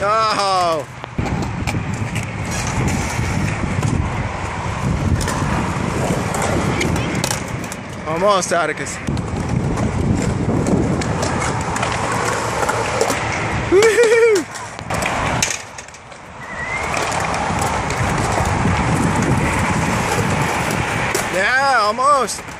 Oh. Almost, Atticus. yeah, almost.